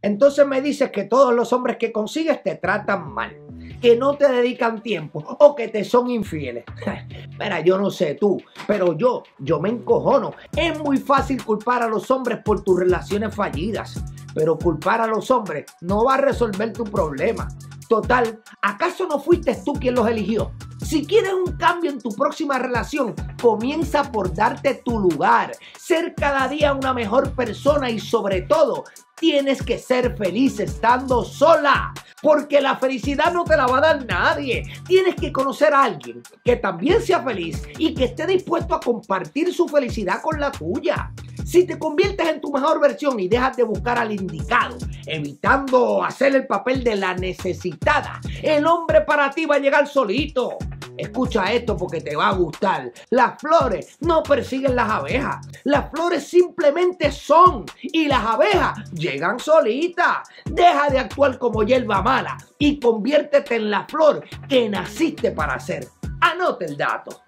Entonces me dices que todos los hombres que consigues te tratan mal, que no te dedican tiempo o que te son infieles. Mira, yo no sé tú, pero yo, yo me encojono. Es muy fácil culpar a los hombres por tus relaciones fallidas, pero culpar a los hombres no va a resolver tu problema. Total, ¿acaso no fuiste tú quien los eligió? Si quieres un cambio en tu próxima relación, comienza por darte tu lugar, ser cada día una mejor persona y sobre todo, tienes que ser feliz estando sola, porque la felicidad no te la va a dar nadie. Tienes que conocer a alguien que también sea feliz y que esté dispuesto a compartir su felicidad con la tuya. Si te conviertes en tu mejor versión y dejas de buscar al indicado, evitando hacer el papel de la necesitada, el hombre para ti va a llegar solito. Escucha esto porque te va a gustar. Las flores no persiguen las abejas. Las flores simplemente son y las abejas llegan solitas. Deja de actuar como hierba mala y conviértete en la flor que naciste para ser. Anote el dato.